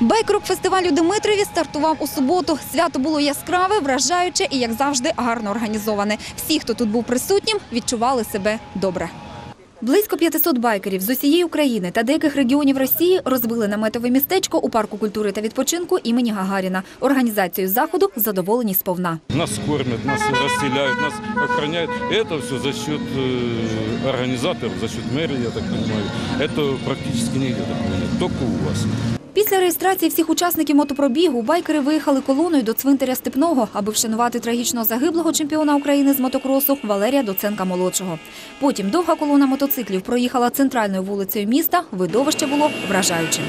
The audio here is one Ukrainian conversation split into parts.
Байкрок фестиваль у Димитрові стартував у суботу. Свято було яскраве, вражаюче і, як завжди, гарно організоване. Всі, хто тут був присутнім, відчували себе добре. Близько 500 байкерів з усієї України та деяких регіонів Росії розбили наметове містечко у парку культури та відпочинку імені Гагаріна. Організацією заходу задоволені сповна. Нас кормят, нас расселяют, нас охраняют. И это все за счет э, организаторов, за счет мэрии, я так понимаю. Это практически нигде такого нет, только у вас. Після реєстрації всіх учасників мотопробігу байкери виїхали колоною до цвинтаря Степного, аби вшанувати трагічно загиблого чемпіона України з мотокросу Валерія Доценка-молодшого. Потім довга колона мотоциклів проїхала центральною вулицею міста. Видовище було вражаючим.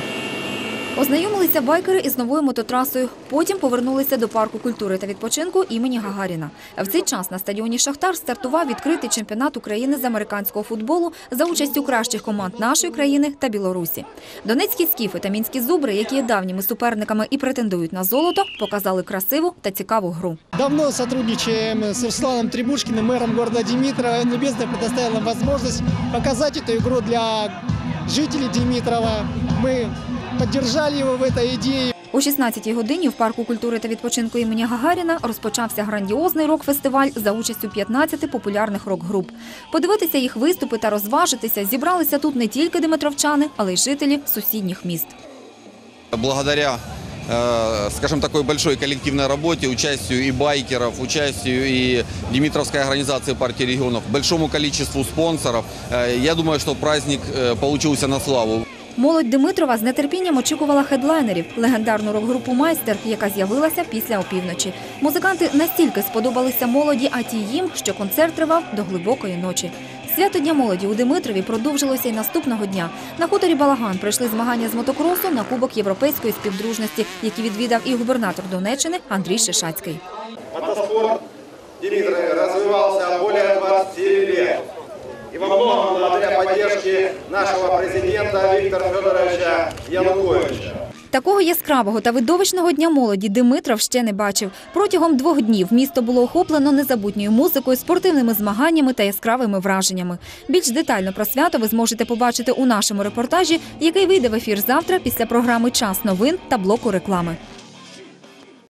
Ознайомилися байкери із новою мототрасою. Потім повернулися до парку культури та відпочинку імені Гагаріна. В цей час на стадіоні Шахтар стартував відкритий чемпіонат України з американського футболу за участю кращих команд нашої країни та Білорусі. Донецькі скіфи та мінські зубри, які є давніми суперниками і претендують на золото, показали красиву та цікаву гру. Давно сотрудничаем с Русланом Требушкиным, мэром города Димитрова. Небесная предоставила нам возможность показать эту игру для жителей Димитрова. Мы поддержали его в этой идее. О 16-й годині в парку культури та відпочинку імені Гагаріна розпочався грандіозний рок-фестиваль за участю 15 популярних рок-груп. Подивитися їх виступи та розважитися зібралися тут не тільки димитровчани, але й жителі сусідніх міст. Благодаря, э, скажем, такой большой коллективной работе, участию и байкеров, участию и Димитровской организации партии регионов, большому количеству спонсоров, э, я думаю, что праздник э, получился на славу. Молодь Димитрова з нетерпінням очікувала хедлайнерів – легендарну рок-групу «Майстер», яка з'явилася після опівночі. Музиканти настільки сподобалися молоді, а ті їм, що концерт тривав до глибокої ночі. Свято Дня молоді у Димитрові продовжилося й наступного дня. На хуторі Балаган пройшли змагання з мотокросу на Кубок Європейської співдружності, які відвідав і губернатор Донеччини Андрій Шишацький. Мотоспорт в Димитрове развивался более 20 лет. И во многом благодаря поддержке нашего президента Виктора Федоровича Януковича. Такого яскравого та видовищного дня молоді Димитров ще не бачив. Протягом двох днів місто було охоплено незабутньою музикою, спортивними змаганнями та яскравими враженнями. Більш детально про свято ви зможете побачити у нашому репортажі, який вийде в ефір завтра після програми Час новин та блоку реклами.